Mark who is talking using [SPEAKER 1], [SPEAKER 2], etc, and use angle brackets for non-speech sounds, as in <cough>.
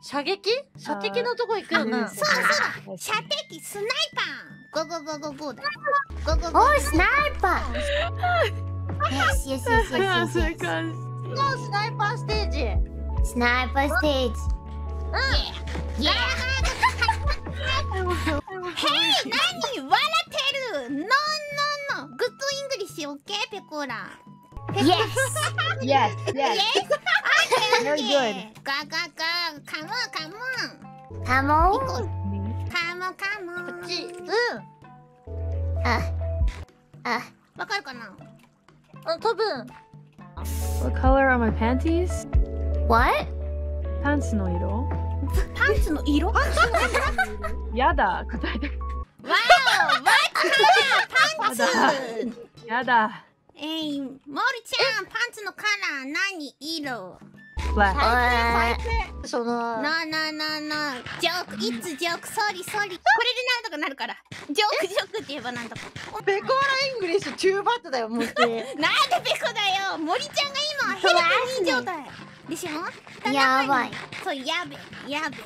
[SPEAKER 1] 射撃？射撃のとこ行くよな。
[SPEAKER 2] そうだそう。だ射的スナイパー。 go go go go go だ。 go go go
[SPEAKER 3] Oh, sniper! yes, yes, yes, yes,
[SPEAKER 4] あ
[SPEAKER 3] yes,
[SPEAKER 4] そういう
[SPEAKER 3] yes.
[SPEAKER 4] 感じ
[SPEAKER 1] そうスナイパーステージ。
[SPEAKER 3] Sniper stage.
[SPEAKER 2] Yeah <laughs> hey 何笑ってる？No no no good English。オッケーペコラ。
[SPEAKER 4] Yes! <laughs> Yes,
[SPEAKER 2] yes.
[SPEAKER 4] Very good.
[SPEAKER 2] ガガガカモンカモン。
[SPEAKER 3] Come
[SPEAKER 2] 行
[SPEAKER 3] on.
[SPEAKER 2] こう。カモンカモン。
[SPEAKER 1] こっち。うん。
[SPEAKER 3] Uh, uh,
[SPEAKER 2] わかるかな？
[SPEAKER 1] あ多分。
[SPEAKER 4] What color are my panties?
[SPEAKER 3] what?
[SPEAKER 4] パンツの色？
[SPEAKER 2] パンツの色？わ <laughs>
[SPEAKER 4] やだ答えて。
[SPEAKER 2] ーわパンツ。
[SPEAKER 4] やだ。
[SPEAKER 2] えい、モルちゃん、パンツのカラー何？色？
[SPEAKER 4] Black
[SPEAKER 3] Uh,
[SPEAKER 1] その。
[SPEAKER 2] なななな、ジョーク、いつジョーク、ソリソリ。これでなんとかなるから。ジョーク、ジョークって言えばなんとか。
[SPEAKER 1] ベコーライングリッシュチューバットだよ、もう。
[SPEAKER 2] なんでペコだよ森ちゃんが今、ヘルプ人状態。でしょ？
[SPEAKER 3] やばい。
[SPEAKER 2] そう、やべ、やべ。